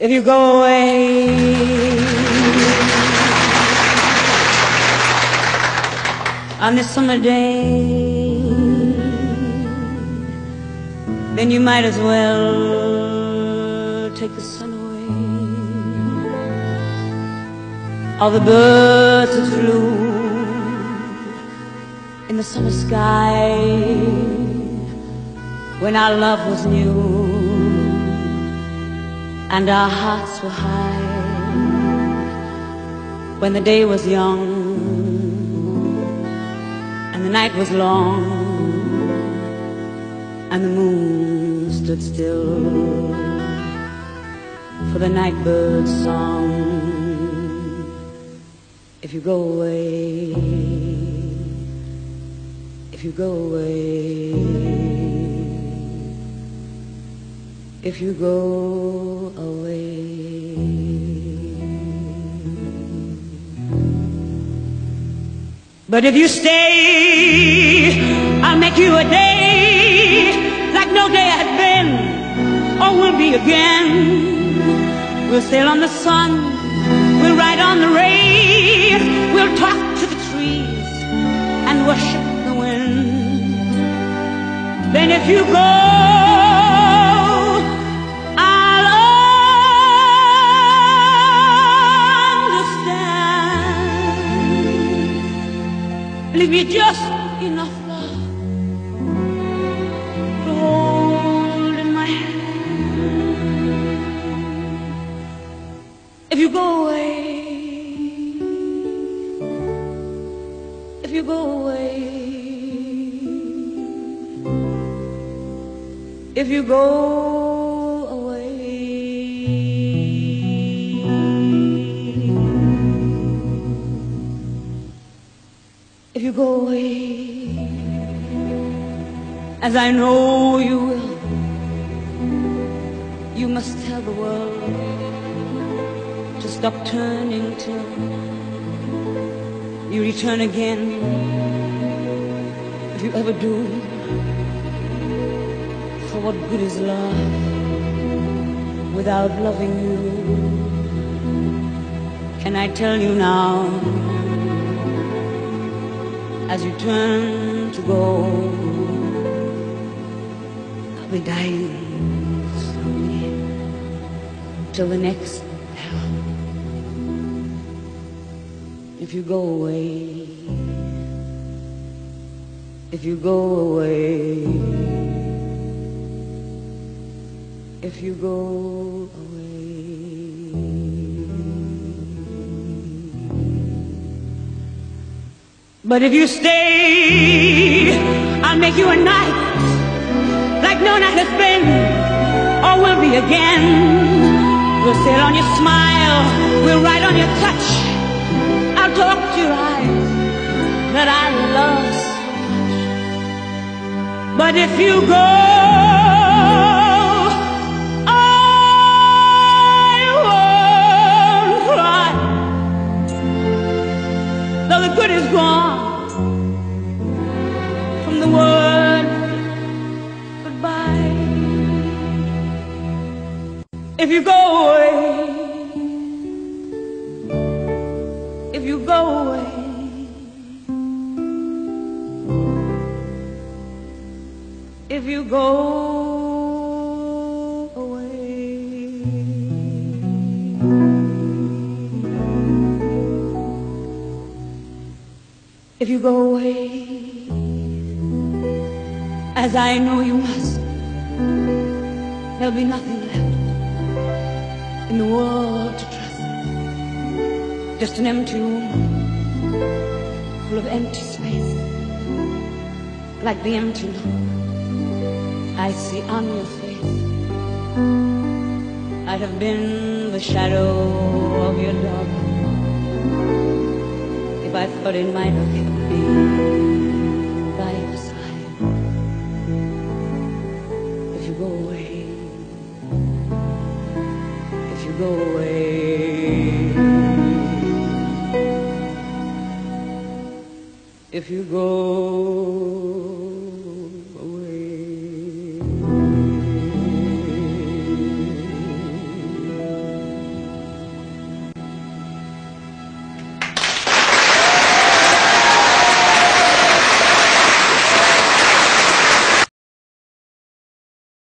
if you go away. On this summer day, then you might as well take the sun away. All the birds that flew in the summer sky when our love was new and our hearts were high when the day was young and the night was long and the moon stood still for the night bird's song. If you go away if you go away if you go away. But if you stay I'll make you a day like no day had been or will be again. We'll sail on the sun we'll ride on the rain we'll talk to the trees and worship the wind. Then if you go leave me just enough love. To hold in my hand. If you go away if you go away if you go as I know you will you must tell the world. To stop turning till you return again. If you ever do for what good is love without loving you? Can I tell you now as you turn to go Dying slowly till the next hour. If you go away. If you go away. If you go away. But if you stay I'll make you a night like no night has been or will be again. We'll sail on your smile we'll ride on your touch. I'll talk to your eyes that I love so much. But if you go if you go away if you go away if you go away. If you go away as I know you must there'll be nothing left in the world. To trust just an empty room full of empty space. Like the empty look I see on your face. I'd have been the shadow of your dog if I thought it might have me by your side. If you go away you go if you go